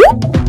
Woo!